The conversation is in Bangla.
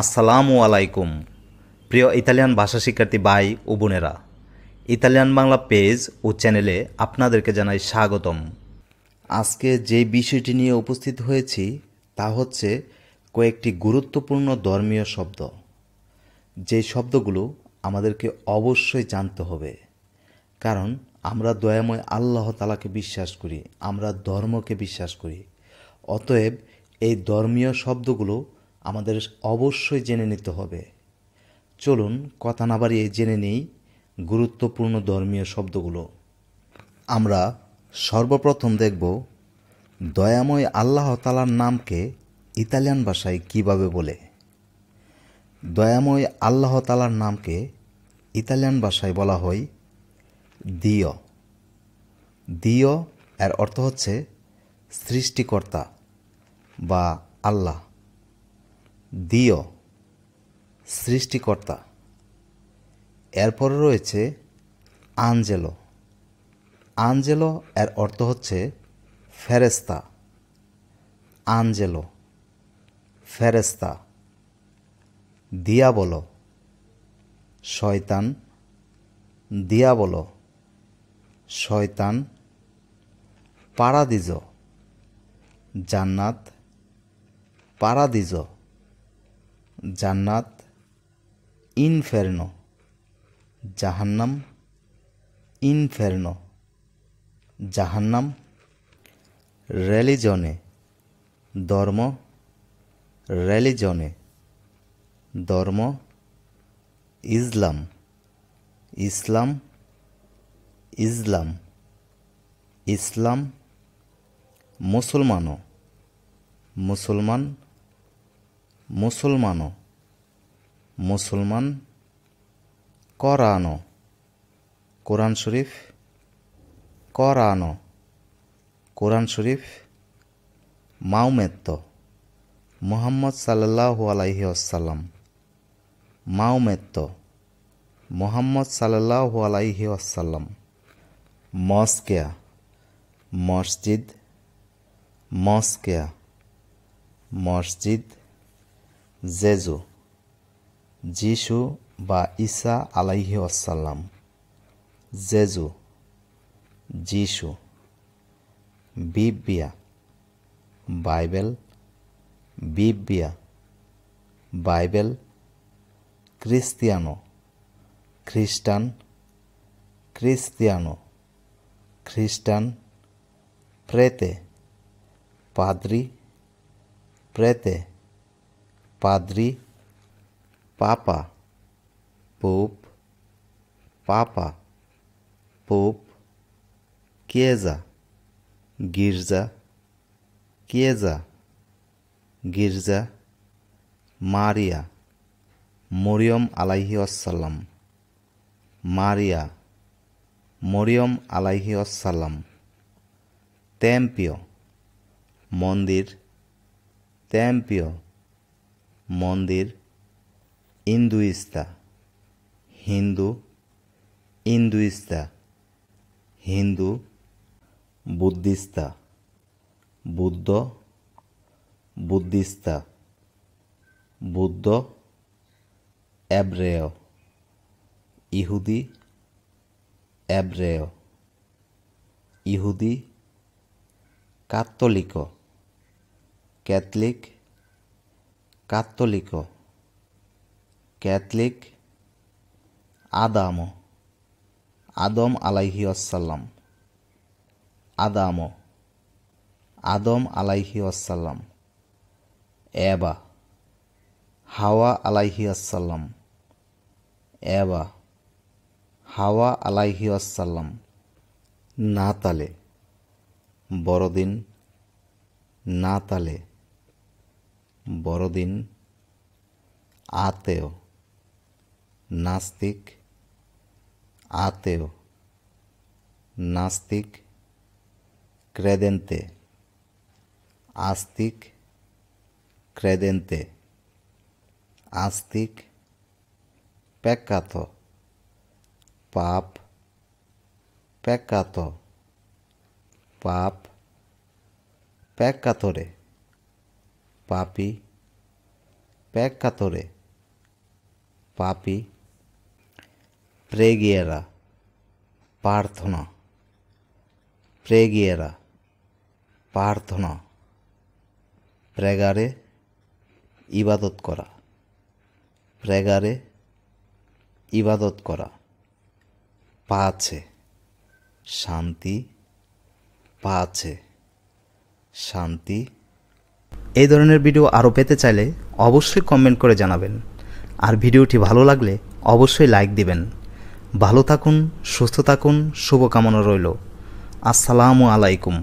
আসসালামু আলাইকুম। প্রিয় ইতালিয়ান ভাষা শিক্ষার্থী ভাই ও বোনেরা, ইতালিয়ান বাংলা পেজ ও চ্যানেলে আপনাদেরকে জানাই স্বাগতম। আজকে যে বিষয়টি নিয়ে উপস্থিত হয়েছি তা হচ্ছে কয়েকটি গুরুত্বপূর্ণ ধর্মীয় শব্দ। যে শব্দগুলো আমাদেরকে অবশ্যই জানতে হবে। কারণ আমরা দয়াময় আল্লাহ তালাকে বিশ্বাস করি, আমরা ধর্মকে বিশ্বাস করি। অতএব এই ধর্মীয় শব্দগুলো আমাদের অবশ্যই জেনে নিতে হবে। চলুন কথা না বাড়িয়ে জেনে নেই গুরুত্বপূর্ণ ধর্মীয় শব্দগুলো। আমরা সর্বপ্রথম দেখব, দয়াময় আল্লাহ তালার নামকে ইতালিয়ান ভাষায় কীভাবে বলে? দয়াময় আল্লাহ তালার নামকে ইতালিয়ান ভাষায় বলা হয় দিয়। দিয় এর অর্থ হচ্ছে সৃষ্টিকর্তা বা আল্লাহ। দিয় সৃষ্টিকর্তা। এরপরে রয়েছে আঞ্জেলো। আঞ্জেলো এর অর্থ হচ্ছে ফেরেস্তা আঞ্জেলো ফেরেস্তা দিয়া বলো শয়তান। দিয়া বলো শয়তান। পারাদিজ, জান্নাত। পারাদিজ। জান্নাত, ইনফের্নো, জাহান্নাম ইনফের্নো, জাহান্নাম, রেলিজনে, ধর্ম রেলিজনে, ধর্ম, ইসলাম ইসলাম ইসলাম ইসলাম, মুসলমানও, মুসলমান মুসলমানও। মুসলমান করানো। কোরআন শরীফ করানো। কোরআন শরীফ মাউমেত্ত মোহাম্মদ সাল্লাহু আলাইহি আসাল্লাম মাউমেত্ত মোহাম্মদ সাল্লাহু আলাইহি আসাল্লাম মস্কেয়া। মসজিদ মস্কেয়া। মসজিদ জেজু যিশু বা ঈসা আলাইহি আসাল্লাম জেজু যিশু বিবিয়া বাইবেল বিবিয়া বাইবেল ক্রিস্তিয়ানো খ্রিস্টান ক্রিস্তিয়ানো খ্রিস্টান প্রেতে পাদ্রি প্রেতে পাদ্রি, পাপা, পোপ পাপা, পোপ, কেজা, গির্জা কেজা, গির্জা, মারিয়া, মরিয়ম আলাইহি আসাল্লাম মারিয়া, মরিয়ম আলাইহি আসাল্লাম টেম্পিও মন্দির টেম্পিও মন্দির, ইন্দুইস্তা, হিন্দু ইন্দুইস্তা, হিন্দু, বুদ্ধিস্তা, বুদ্ধ বুদ্ধিস্তা, বুদ্ধ অ্যাব্রেয় ইহুদি অ্যাব্রেয় ইহুদি, কাত্তলিক, ক্যাথলিক কাত্তলিক। ক্যাথলিক আদাম। আদম আলাইহি আসাল্লাম আদাম। আদম আলাইহি আসাল্লাম এবা। হাওয়া আলাইহি আসাল্লাম এবা। হাওয়া আলাইহি আসাল্লাম নাতালে। বড়দিন। নাতালে। বড়দিন আতেও নাস্তিক আতেও নাস্তিক ক্রেদেন্তে আস্তিক ক্রেদেন্তে আস্তিক পেকাত পাপ পেকাত পাপ পেকাতরে পাপি প্যাক কাতরে, পাপি প্রেগিয়েরা, প্রার্থনা প্রেগিয়েরা, প্রার্থনা, প্রেগারে ইবাদত করা, প্রেগারে ইবাদত করা, পাছে শান্তি পাছে শান্তি এই ধরনের ভিডিও আরও পেতে চাইলে অবশ্যই কমেন্ট করে জানাবেন। আর ভিডিওটি ভালো লাগলে অবশ্যই লাইক দিবেন। ভালো থাকুন, সুস্থ থাকুন, শুভকামনা রইল। আসসালামু আলাইকুম।